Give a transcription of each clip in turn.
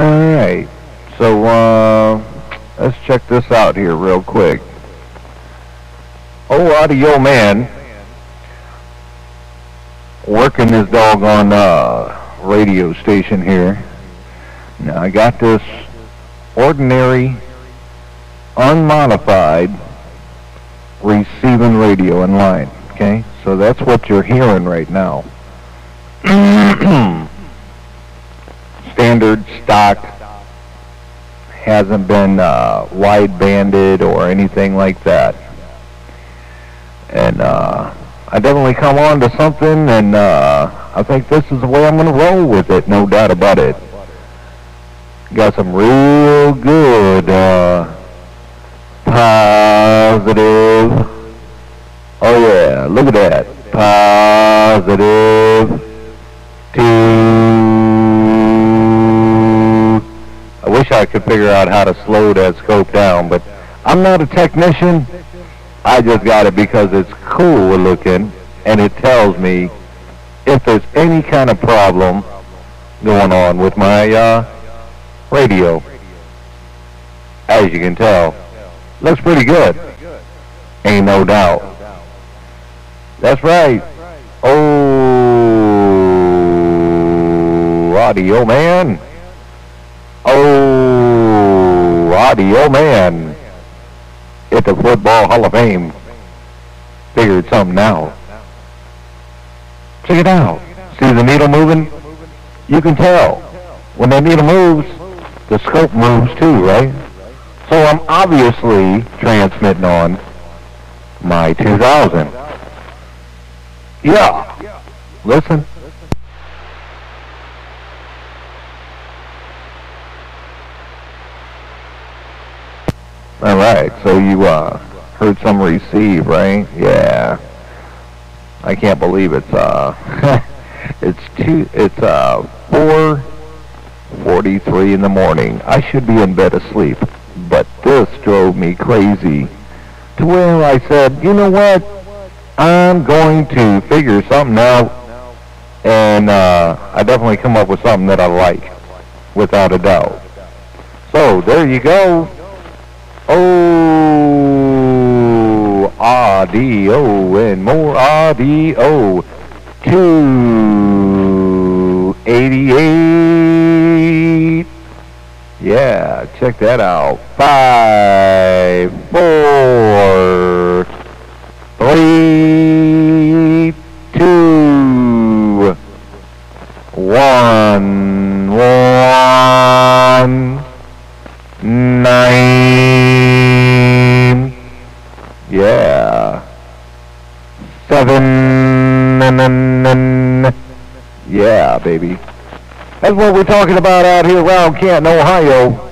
Alright, so uh, let's check this out here real quick. Oh, audio man, working this doggone uh, radio station here. Now I got this ordinary, unmodified receiving radio in line. Okay, so that's what you're hearing right now. Standard stock hasn't been uh, wide banded or anything like that. And uh, I definitely come on to something, and uh, I think this is the way I'm going to roll with it, no doubt about it. Got some real good uh, positive. Oh yeah, look at that. Positive I could figure out how to slow that scope down, but I'm not a technician. I just got it because it's cool looking and it tells me if there's any kind of problem going on with my uh, radio. As you can tell, looks pretty good. Ain't no doubt. That's right. Oh, audio man. Oh, audio man. At the Football Hall of Fame. Figured something out. Check it out. See the needle moving? You can tell. When that needle moves, the scope moves too, right? So I'm obviously transmitting on my 2000. Yeah. Listen. All right. So you uh, heard some receive, right? Yeah. I can't believe it's uh, it's two. It's uh, four forty-three in the morning. I should be in bed asleep, but this drove me crazy. To where I said, you know what? I'm going to figure something out, and uh, I definitely come up with something that I like, without a doubt. So there you go. Oh, audio and more audio. 288. Yeah, check that out. Five, four, seven, yeah, baby. That's what we're talking about out here around Canton, Ohio.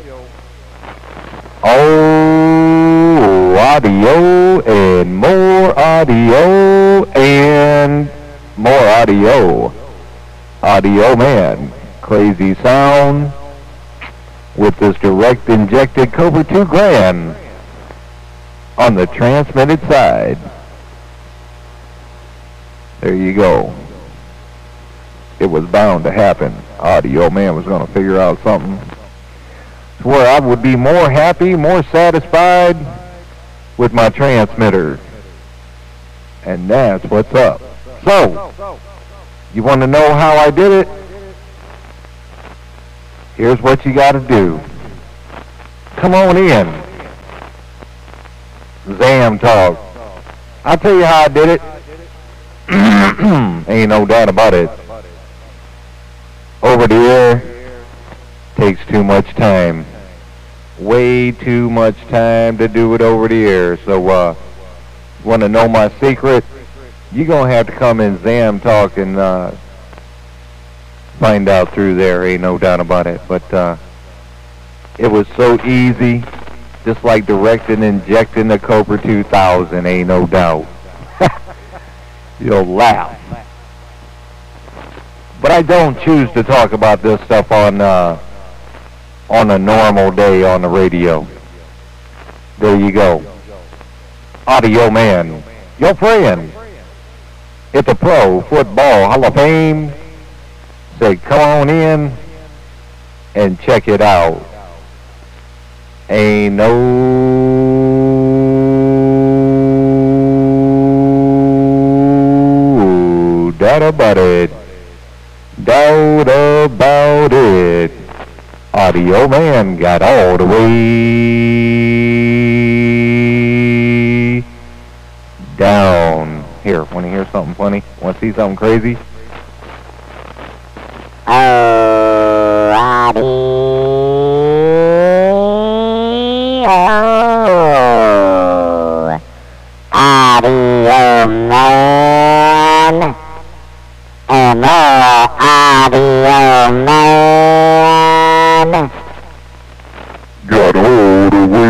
Oh, audio and more audio and more audio. Audio man. Crazy sound with this direct injected Cobra 2 Grand on the transmitted side. There you go. It was bound to happen. Audio man was going to figure out something where I would be more happy, more satisfied with my transmitter. And that's what's up. So, you want to know how I did it? Here's what you got to do. Come on in. Zam talk. I'll tell you how I did it. Ain't no doubt about it. Over the air takes too much time. Way too much time to do it over the air. So, uh, want to know my secret? You're going to have to come in Zam Talk and uh, find out through there. Ain't no doubt about it. But uh, it was so easy. Just like directing and injecting the Cobra 2000. Ain't no doubt. You'll laugh. But I don't choose to talk about this stuff on uh, on a normal day on the radio. There you go. Audio man, your friend. At the Pro Football Hall of Fame. Say, come on in and check it out. Ain't no doubt about it. Doubt about it. Audio man got all the way down. Here, want to hear something funny? Want to see something crazy? Oh, audio man. got all the way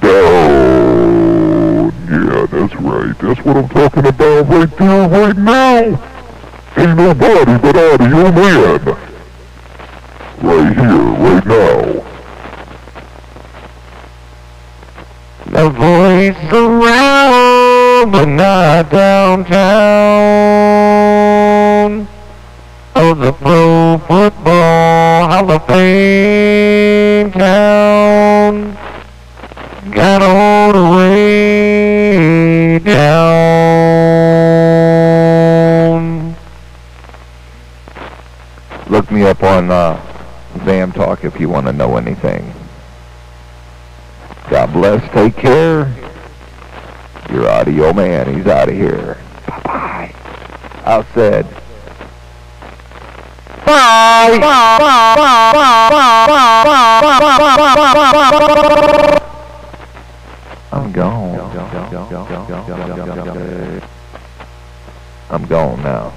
down. Yeah, that's right. That's what I'm talking about right there, right now. Ain't nobody but Audio Man. Right here, right now. The voice around, but not downtown. Of the Pro Football Hall of Fame town. Got all the way down. Look me up on uh, Zam Talk if you want to know anything. God bless. Take care. Your audio man. He's out of here. Bye bye. I said. Bye. I'm gone. I'm gone now.